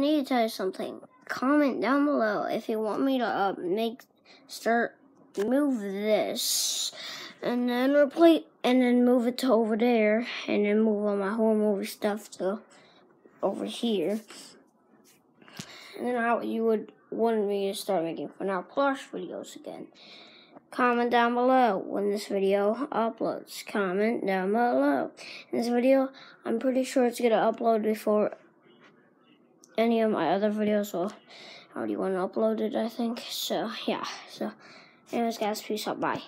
I need to tell you something. Comment down below if you want me to uh, make start move this and then replace and then move it to over there and then move all my whole movie stuff to over here. And then how you would want me to start making FNAF plush videos again. Comment down below when this video uploads. Comment down below. In this video, I'm pretty sure it's gonna upload before any of my other videos. I already want to upload it, I think. So yeah. So anyways, guys, peace out. Bye.